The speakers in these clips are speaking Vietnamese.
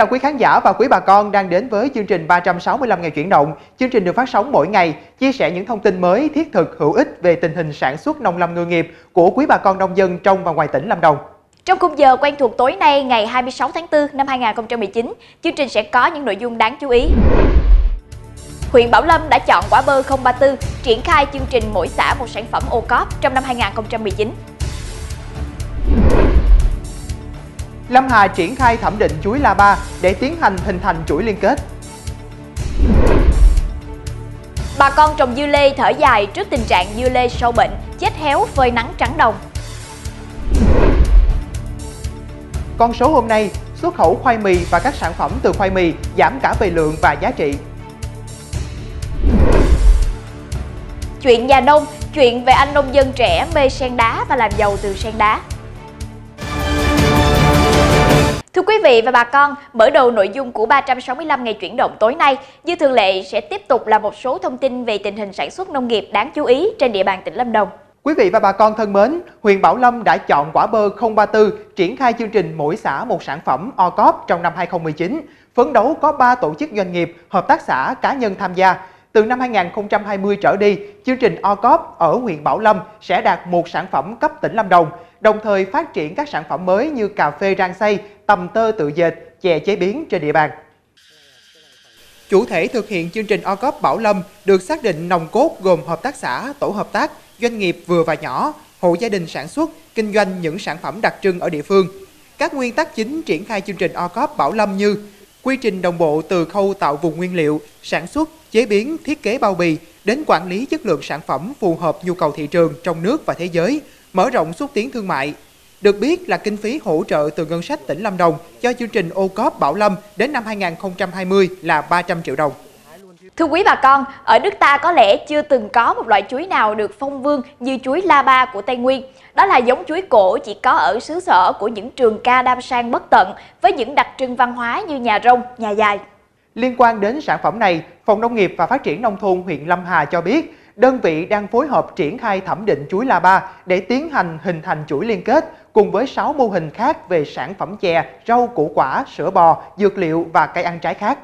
chào quý khán giả và quý bà con đang đến với chương trình 365 ngày chuyển động. Chương trình được phát sóng mỗi ngày, chia sẻ những thông tin mới, thiết thực, hữu ích về tình hình sản xuất nông lâm ngư nghiệp của quý bà con nông dân trong và ngoài tỉnh Lâm Đồng. Trong khung giờ quen thuộc tối nay ngày 26 tháng 4 năm 2019, chương trình sẽ có những nội dung đáng chú ý. Huyện Bảo Lâm đã chọn quả bơ 034 triển khai chương trình mỗi xã một sản phẩm ô cóp trong năm 2019. Lâm Hà triển khai thẩm định chuối La Ba để tiến hành hình thành chuỗi liên kết. Bà con trồng dưa lê thở dài trước tình trạng dưa lê sâu bệnh, chết héo phơi nắng trắng đồng. Con số hôm nay, xuất khẩu khoai mì và các sản phẩm từ khoai mì giảm cả về lượng và giá trị. Chuyện nhà nông, chuyện về anh nông dân trẻ mê sen đá và làm giàu từ sen đá. Thưa quý vị và bà con, mở đầu nội dung của 365 ngày chuyển động tối nay, như thường lệ sẽ tiếp tục là một số thông tin về tình hình sản xuất nông nghiệp đáng chú ý trên địa bàn tỉnh Lâm Đồng. Quý vị và bà con thân mến, huyện Bảo Lâm đã chọn quả bơ 034 triển khai chương trình mỗi xã một sản phẩm OCOP trong năm 2019, phấn đấu có 3 tổ chức doanh nghiệp, hợp tác xã, cá nhân tham gia. Từ năm 2020 trở đi, chương trình OCOP ở huyện Bảo Lâm sẽ đạt một sản phẩm cấp tỉnh Lâm Đồng, đồng thời phát triển các sản phẩm mới như cà phê rang xay, tầm tơ tự dệt, chè chế biến trên địa bàn. Chủ thể thực hiện chương trình OCOP Bảo Lâm được xác định nòng cốt gồm hợp tác xã, tổ hợp tác, doanh nghiệp vừa và nhỏ, hộ gia đình sản xuất, kinh doanh những sản phẩm đặc trưng ở địa phương. Các nguyên tắc chính triển khai chương trình OCOP Bảo Lâm như quy trình đồng bộ từ khâu tạo vùng nguyên liệu, sản xuất, chế biến, thiết kế bao bì đến quản lý chất lượng sản phẩm phù hợp nhu cầu thị trường trong nước và thế giới, mở rộng xúc tiến thương mại. Được biết là kinh phí hỗ trợ từ ngân sách tỉnh Lâm Đồng cho chương trình ô cóp Bảo Lâm đến năm 2020 là 300 triệu đồng. Thưa quý bà con, ở nước ta có lẽ chưa từng có một loại chuối nào được phong vương như chuối La Ba của Tây Nguyên. Đó là giống chuối cổ chỉ có ở xứ sở của những trường ca đam sang bất tận với những đặc trưng văn hóa như nhà rông, nhà dài. Liên quan đến sản phẩm này, Phòng Nông nghiệp và Phát triển Nông thôn huyện Lâm Hà cho biết, đơn vị đang phối hợp triển khai thẩm định chuối La Ba để tiến hành hình thành chuỗi liên kết cùng với 6 mô hình khác về sản phẩm chè, rau củ quả, sữa bò, dược liệu và cây ăn trái khác.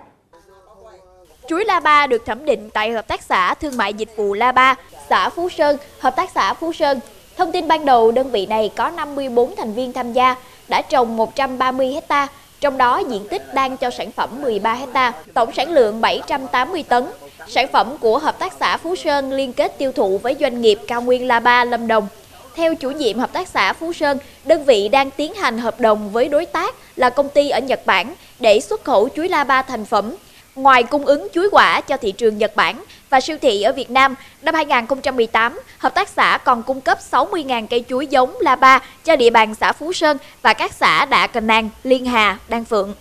Chuối La Ba được thẩm định tại Hợp tác xã Thương mại Dịch vụ La Ba, xã Phú Sơn, Hợp tác xã Phú Sơn. Thông tin ban đầu, đơn vị này có 54 thành viên tham gia, đã trồng 130 hecta, trong đó diện tích đang cho sản phẩm 13 hecta, tổng sản lượng 780 tấn. Sản phẩm của Hợp tác xã Phú Sơn liên kết tiêu thụ với doanh nghiệp Cao Nguyên La Ba Lâm Đồng. Theo chủ nhiệm Hợp tác xã Phú Sơn, đơn vị đang tiến hành hợp đồng với đối tác là công ty ở Nhật Bản để xuất khẩu chuối La Ba thành phẩm Ngoài cung ứng chuối quả cho thị trường Nhật Bản và siêu thị ở Việt Nam, năm 2018, hợp tác xã còn cung cấp 60.000 cây chuối giống La Ba cho địa bàn xã Phú Sơn và các xã Đạ Cần Nang, Liên Hà, Đan Phượng.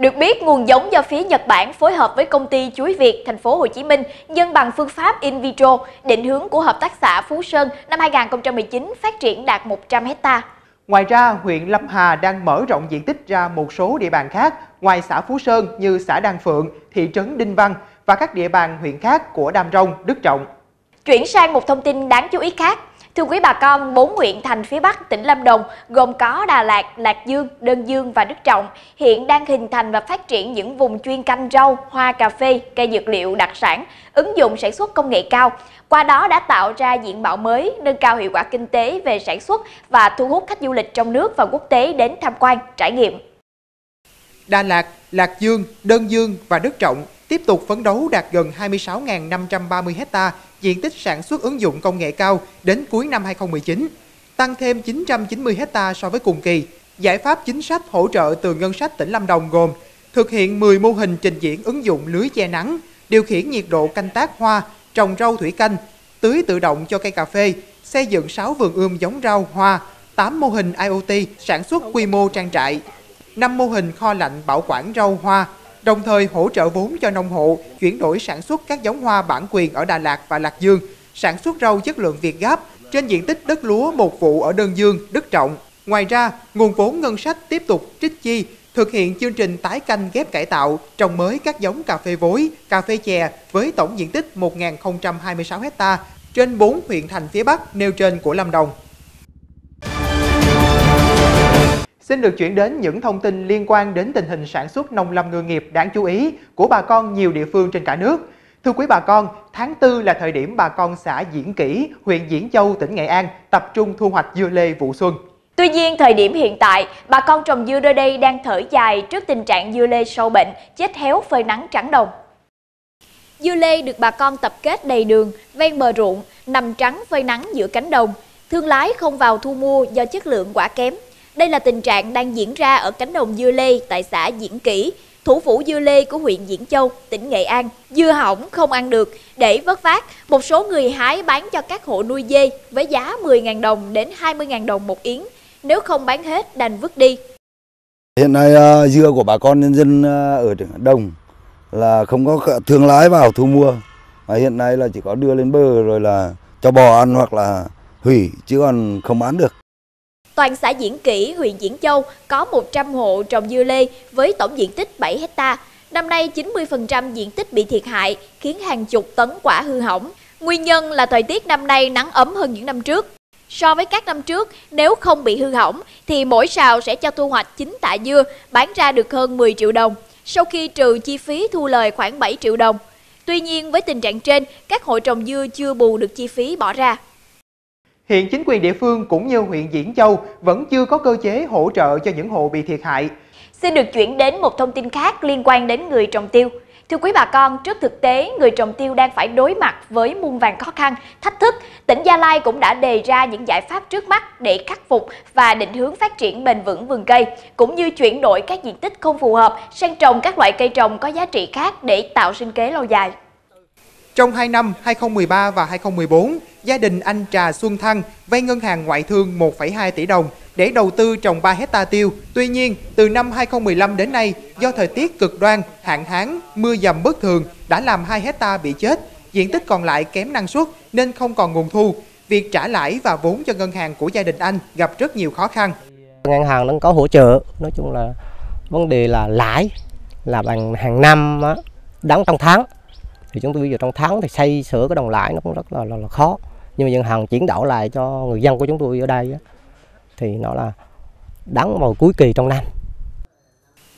Được biết, nguồn giống do phía Nhật Bản phối hợp với công ty chuối Việt thành phố Hồ Chí Minh nhân bằng phương pháp in vitro, định hướng của hợp tác xã Phú Sơn năm 2019 phát triển đạt 100 hectare. Ngoài ra, huyện Lâm Hà đang mở rộng diện tích ra một số địa bàn khác ngoài xã Phú Sơn như xã Đan Phượng, thị trấn Đinh Văn và các địa bàn huyện khác của Đam Rông, Đức Trọng. Chuyển sang một thông tin đáng chú ý khác. Thưa quý bà con, bốn huyện thành phía Bắc tỉnh Lâm Đồng gồm có Đà Lạt, Lạc Dương, Đơn Dương và Đức Trọng hiện đang hình thành và phát triển những vùng chuyên canh rau, hoa cà phê, cây dược liệu đặc sản, ứng dụng sản xuất công nghệ cao. Qua đó đã tạo ra diện mạo mới, nâng cao hiệu quả kinh tế về sản xuất và thu hút khách du lịch trong nước và quốc tế đến tham quan, trải nghiệm. Đà Lạt, Lạc Dương, Đơn Dương và Đức Trọng tiếp tục phấn đấu đạt gần 26.530 hecta diện tích sản xuất ứng dụng công nghệ cao đến cuối năm 2019, tăng thêm 990 hecta so với cùng kỳ. Giải pháp chính sách hỗ trợ từ ngân sách tỉnh Lâm Đồng gồm thực hiện 10 mô hình trình diễn ứng dụng lưới che nắng, điều khiển nhiệt độ canh tác hoa, trồng rau thủy canh, tưới tự động cho cây cà phê, xây dựng 6 vườn ươm giống rau hoa, 8 mô hình IoT sản xuất quy mô trang trại, 5 mô hình kho lạnh bảo quản rau hoa, đồng thời hỗ trợ vốn cho nông hộ chuyển đổi sản xuất các giống hoa bản quyền ở Đà Lạt và Lạc Dương, sản xuất rau chất lượng Việt Gáp trên diện tích đất lúa một vụ ở Đơn Dương, Đức Trọng. Ngoài ra, nguồn vốn ngân sách tiếp tục trích chi thực hiện chương trình tái canh ghép cải tạo trồng mới các giống cà phê vối, cà phê chè với tổng diện tích 1.026 hecta trên 4 huyện thành phía Bắc nêu trên của Lâm Đồng. Xin được chuyển đến những thông tin liên quan đến tình hình sản xuất nông lâm ngư nghiệp đáng chú ý của bà con nhiều địa phương trên cả nước. Thưa quý bà con, tháng 4 là thời điểm bà con xã Diễn Kỷ, huyện Diễn Châu, tỉnh Nghệ An tập trung thu hoạch dưa lê vụ xuân. Tuy nhiên, thời điểm hiện tại, bà con trồng dưa nơi đây đang thở dài trước tình trạng dưa lê sâu bệnh, chết héo phơi nắng trắng đồng. Dưa lê được bà con tập kết đầy đường, ven bờ ruộng, nằm trắng phơi nắng giữa cánh đồng. Thương lái không vào thu mua do chất lượng quả kém. Đây là tình trạng đang diễn ra ở cánh đồng dưa lê tại xã Diễn Kỷ, thủ phủ dưa lê của huyện Diễn Châu, tỉnh Nghệ An. Dưa hỏng không ăn được, để vớt vát, một số người hái bán cho các hộ nuôi dê với giá 10.000 đồng đến 20.000 đồng một yến. Nếu không bán hết đành vứt đi. Hiện nay à, dưa của bà con nhân dân à, ở đồng là không có thương lái vào thu mua. mà hiện nay là chỉ có đưa lên bờ rồi là cho bò ăn hoặc là hủy chứ còn không bán được. Toàn xã Diễn Kỷ, huyện Diễn Châu có 100 hộ trồng dưa lê với tổng diện tích 7 hecta. Năm nay 90% diện tích bị thiệt hại khiến hàng chục tấn quả hư hỏng. Nguyên nhân là thời tiết năm nay nắng ấm hơn những năm trước. So với các năm trước, nếu không bị hư hỏng thì mỗi sào sẽ cho thu hoạch 9 tạ dưa, bán ra được hơn 10 triệu đồng, sau khi trừ chi phí thu lời khoảng 7 triệu đồng. Tuy nhiên với tình trạng trên, các hộ trồng dưa chưa bù được chi phí bỏ ra. Hiện chính quyền địa phương cũng như huyện Diễn Châu vẫn chưa có cơ chế hỗ trợ cho những hộ bị thiệt hại. Xin được chuyển đến một thông tin khác liên quan đến người trồng tiêu. Thưa quý bà con, trước thực tế người trồng tiêu đang phải đối mặt với muôn vàng khó khăn, thách thức, tỉnh Gia Lai cũng đã đề ra những giải pháp trước mắt để khắc phục và định hướng phát triển bền vững vườn cây, cũng như chuyển đổi các diện tích không phù hợp sang trồng các loại cây trồng có giá trị khác để tạo sinh kế lâu dài. Trong 2 năm 2013 và 2014, gia đình anh Trà Xuân Thăng vay ngân hàng ngoại thương 1,2 tỷ đồng để đầu tư trồng 3 hecta tiêu. Tuy nhiên, từ năm 2015 đến nay, do thời tiết cực đoan, hạn hán, mưa dầm bất thường đã làm 2 hecta bị chết, diện tích còn lại kém năng suất nên không còn nguồn thu. Việc trả lãi và vốn cho ngân hàng của gia đình anh gặp rất nhiều khó khăn. Ngân hàng đang có hỗ trợ, nói chung là vấn đề là lãi là bằng hàng năm đó, đóng trong tháng thì chúng tôi bây giờ trong tháng thì xây sửa cái đồng lãi nó cũng rất là, là, là khó nhưng mà dân hàng chuyển đổi lại cho người dân của chúng tôi ở đây á, thì nó là đáng vào cuối kỳ trong năm.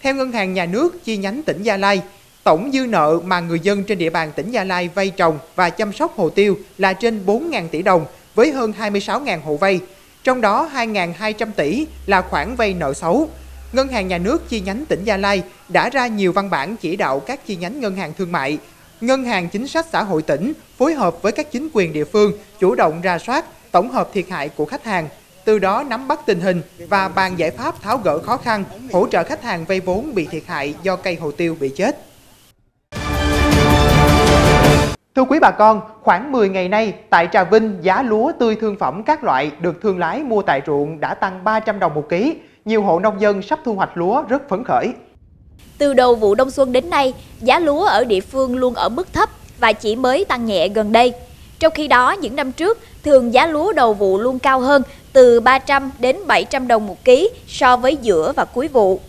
Theo Ngân hàng Nhà nước chi nhánh tỉnh Gia Lai, tổng dư nợ mà người dân trên địa bàn tỉnh Gia Lai vay trồng và chăm sóc hồ tiêu là trên 4.000 tỷ đồng với hơn 26.000 hộ vay. Trong đó 2.200 tỷ là khoản vay nợ xấu. Ngân hàng Nhà nước chi nhánh tỉnh Gia Lai đã ra nhiều văn bản chỉ đạo các chi nhánh ngân hàng thương mại Ngân hàng Chính sách Xã hội tỉnh phối hợp với các chính quyền địa phương chủ động ra soát, tổng hợp thiệt hại của khách hàng, từ đó nắm bắt tình hình và bàn giải pháp tháo gỡ khó khăn, hỗ trợ khách hàng vay vốn bị thiệt hại do cây hồ tiêu bị chết. Thưa quý bà con, khoảng 10 ngày nay, tại Trà Vinh, giá lúa tươi thương phẩm các loại được thương lái mua tại ruộng đã tăng 300 đồng một ký. Nhiều hộ nông dân sắp thu hoạch lúa rất phấn khởi. Từ đầu vụ đông xuân đến nay, giá lúa ở địa phương luôn ở mức thấp và chỉ mới tăng nhẹ gần đây. Trong khi đó, những năm trước, thường giá lúa đầu vụ luôn cao hơn từ 300 đến 700 đồng một ký so với giữa và cuối vụ.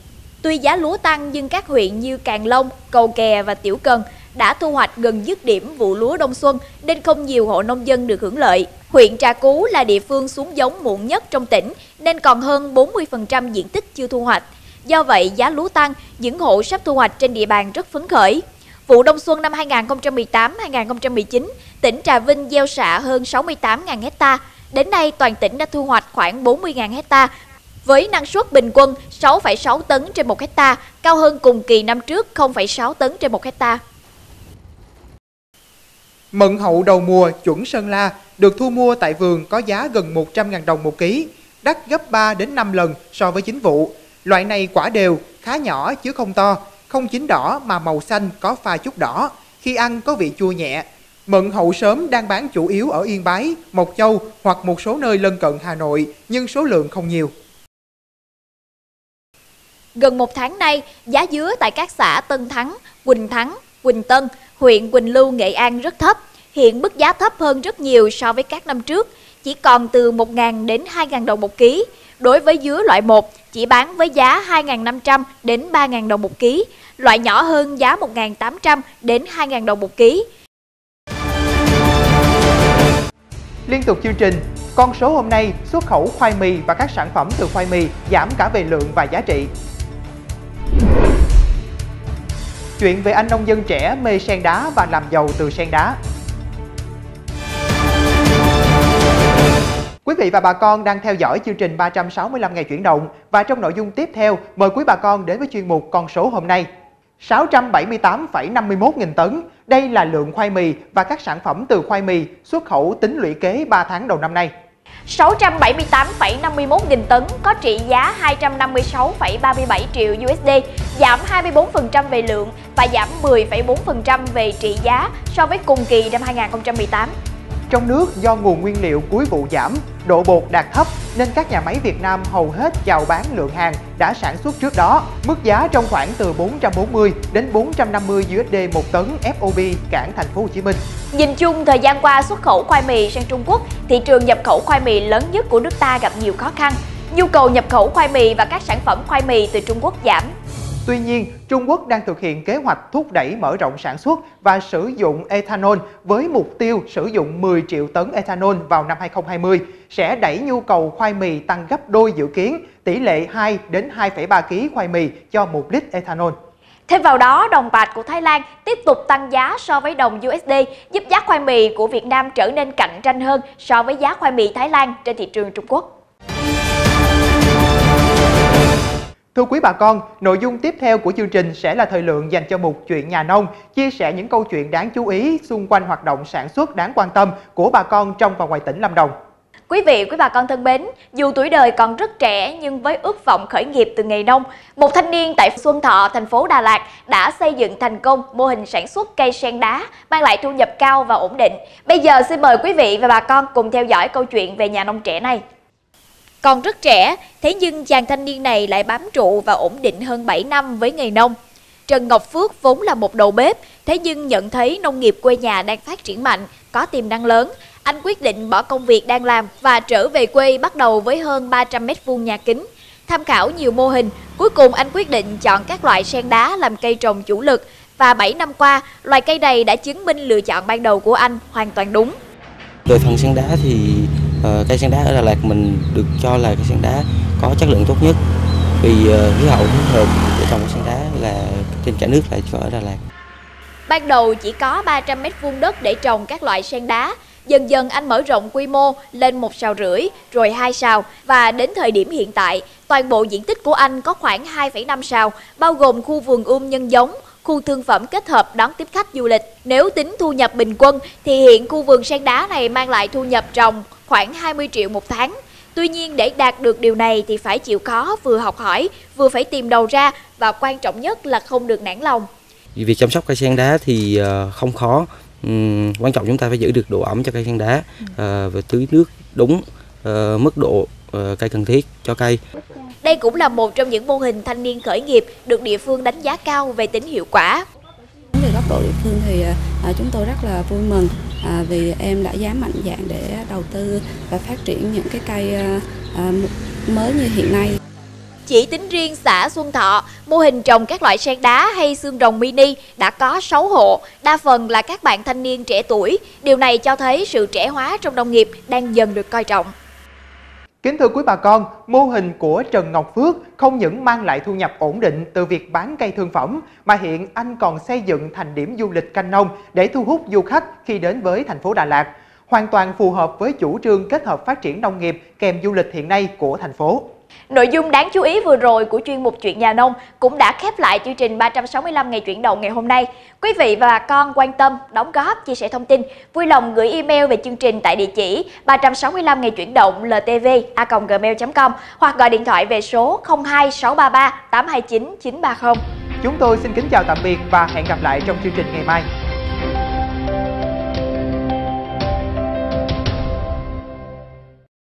Tuy giá lúa tăng nhưng các huyện như Càng Long, Cầu Kè và Tiểu Cần đã thu hoạch gần dứt điểm vụ lúa đông xuân nên không nhiều hộ nông dân được hưởng lợi. Huyện Trà Cú là địa phương xuống giống muộn nhất trong tỉnh nên còn hơn 40% diện tích chưa thu hoạch. Do vậy, giá lúa tăng, những hộ sắp thu hoạch trên địa bàn rất phấn khởi. Vụ đông xuân năm 2018-2019, tỉnh Trà Vinh gieo xạ hơn 68.000 hecta. Đến nay, toàn tỉnh đã thu hoạch khoảng 40.000 hecta, với năng suất bình quân 6,6 tấn trên 1 hecta, cao hơn cùng kỳ năm trước 0,6 tấn trên 1 hecta. Mận hậu đầu mùa chuẩn Sơn La được thu mua tại vườn có giá gần 100.000 đồng một ký, đắt gấp 3 đến 5 lần so với chính vụ. Loại này quả đều, khá nhỏ chứ không to, không chín đỏ mà màu xanh có pha chút đỏ, khi ăn có vị chua nhẹ. Mận hậu sớm đang bán chủ yếu ở Yên Bái, Mộc Châu hoặc một số nơi lân cận Hà Nội, nhưng số lượng không nhiều. Gần một tháng nay, giá dứa tại các xã Tân Thắng, Quỳnh Thắng, Quỳnh Tân, huyện Quỳnh Lưu, Nghệ An rất thấp. Hiện mức giá thấp hơn rất nhiều so với các năm trước, chỉ còn từ 1.000 đến 2.000 đồng một ký. Đối với dứa loại 1, chỉ bán với giá 2.500 đến 3.000 đồng một ký, loại nhỏ hơn giá 1.800 đến 2.000 đồng một ký. Liên tục chương trình, con số hôm nay xuất khẩu khoai mì và các sản phẩm từ khoai mì giảm cả về lượng và giá trị. Chuyện về anh nông dân trẻ mê sen đá và làm giàu từ sen đá. Quý vị và bà con đang theo dõi chương trình 365 ngày chuyển động và trong nội dung tiếp theo mời quý bà con đến với chuyên mục con số hôm nay. 678,51 nghìn tấn, đây là lượng khoai mì và các sản phẩm từ khoai mì xuất khẩu tính lũy kế 3 tháng đầu năm nay. 678,51 nghìn tấn có trị giá 256,37 triệu USD, giảm 24% về lượng và giảm 10,4% về trị giá so với cùng kỳ năm 2018. Trong nước do nguồn nguyên liệu cuối vụ giảm, độ bột đạt thấp nên các nhà máy Việt Nam hầu hết chào bán lượng hàng đã sản xuất trước đó. Mức giá trong khoảng từ 440 đến 450 USD một tấn FOB cảng thành phố Hồ Chí Minh. Nhìn chung thời gian qua xuất khẩu khoai mì sang Trung Quốc, thị trường nhập khẩu khoai mì lớn nhất của nước ta gặp nhiều khó khăn. Nhu cầu nhập khẩu khoai mì và các sản phẩm khoai mì từ Trung Quốc giảm, Tuy nhiên, Trung Quốc đang thực hiện kế hoạch thúc đẩy mở rộng sản xuất và sử dụng ethanol với mục tiêu sử dụng 10 triệu tấn ethanol vào năm 2020 sẽ đẩy nhu cầu khoai mì tăng gấp đôi dự kiến, tỷ lệ 2 đến 2,3 kg khoai mì cho 1 lít ethanol. Thêm vào đó, đồng bạc của Thái Lan tiếp tục tăng giá so với đồng USD, giúp giá khoai mì của Việt Nam trở nên cạnh tranh hơn so với giá khoai mì Thái Lan trên thị trường Trung Quốc. Thưa quý bà con, nội dung tiếp theo của chương trình sẽ là thời lượng dành cho mục chuyện nhà nông, chia sẻ những câu chuyện đáng chú ý xung quanh hoạt động sản xuất đáng quan tâm của bà con trong và ngoài tỉnh Lâm Đồng. Quý vị, quý bà con thân mến, dù tuổi đời còn rất trẻ nhưng với ước vọng khởi nghiệp từ nghề nông, một thanh niên tại Xuân Thọ, thành phố Đà Lạt đã xây dựng thành công mô hình sản xuất cây sen đá, mang lại thu nhập cao và ổn định. Bây giờ xin mời quý vị và bà con cùng theo dõi câu chuyện về nhà nông trẻ này. Còn rất trẻ, thế nhưng chàng thanh niên này lại bám trụ và ổn định hơn 7 năm với nghề nông. Trần Ngọc Phước vốn là một đầu bếp, thế nhưng nhận thấy nông nghiệp quê nhà đang phát triển mạnh, có tiềm năng lớn. Anh quyết định bỏ công việc đang làm và trở về quê bắt đầu với hơn 300 mét vuông nhà kính. Tham khảo nhiều mô hình, cuối cùng anh quyết định chọn các loại sen đá làm cây trồng chủ lực. Và 7 năm qua, loài cây này đã chứng minh lựa chọn ban đầu của anh hoàn toàn đúng. Về phần sen đá thì uh, cây sen đá ở Đà Lạt mình được cho là cây sen đá có chất lượng tốt nhất vì uh, khí hậu thích hợp để trồng cây sen đá là trên cả nước lại cho ở Đà Lạt. Ban đầu chỉ có 300 mét vuông đất để trồng các loại sen đá. Dần dần anh mở rộng quy mô lên một sào rưỡi, rồi hai sào và đến thời điểm hiện tại, toàn bộ diện tích của anh có khoảng 2,5 sào, bao gồm khu vườn ươm nhân giống, khu thương phẩm kết hợp đón tiếp khách du lịch. Nếu tính thu nhập bình quân thì hiện khu vườn sen đá này mang lại thu nhập trồng khoảng 20 triệu một tháng. Tuy nhiên để đạt được điều này thì phải chịu khó vừa học hỏi, vừa phải tìm đầu ra và quan trọng nhất là không được nản lòng. Việc chăm sóc cây sen đá thì ờ, không khó, uhm, quan trọng chúng ta phải giữ được độ ẩm cho cây sen đá uh, và tưới nước đúng uh, mức độ cây cần thiết cho cây. Đây cũng là một trong những mô hình thanh niên khởi nghiệp được địa phương đánh giá cao về tính hiệu quả. Về góc độ địa phương thì à, chúng tôi rất là vui mừng à, vì em đã dám mạnh dạn để đầu tư và phát triển những cái cây mới như hiện nay. Chỉ tính riêng xã Xuân Thọ, mô hình trồng các loại sen đá hay xương rồng mini đã có 6 hộ, đa phần là các bạn thanh niên trẻ tuổi. Điều này cho thấy sự trẻ hóa trong nông nghiệp đang dần được coi trọng. Kính thưa quý bà con, mô hình của Trần Ngọc Phước không những mang lại thu nhập ổn định từ việc bán cây thương phẩm, mà hiện anh còn xây dựng thành điểm du lịch canh nông để thu hút du khách khi đến với thành phố Đà Lạt. Hoàn toàn phù hợp với chủ trương kết hợp phát triển nông nghiệp kèm du lịch hiện nay của thành phố. Nội dung đáng chú ý vừa rồi của chuyên mục Chuyện Nhà Nông cũng đã khép lại chương trình 365 ngày chuyển động ngày hôm nay. Quý vị và bà con quan tâm, đóng góp, chia sẻ thông tin, vui lòng gửi email về chương trình tại địa chỉ 365 ngày chuyển động ltv.gmail.com hoặc gọi điện thoại về số 02633 829 930. Chúng tôi xin kính chào tạm biệt và hẹn gặp lại trong chương trình ngày mai.